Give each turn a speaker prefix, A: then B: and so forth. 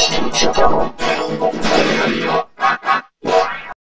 A: してみちゃったの。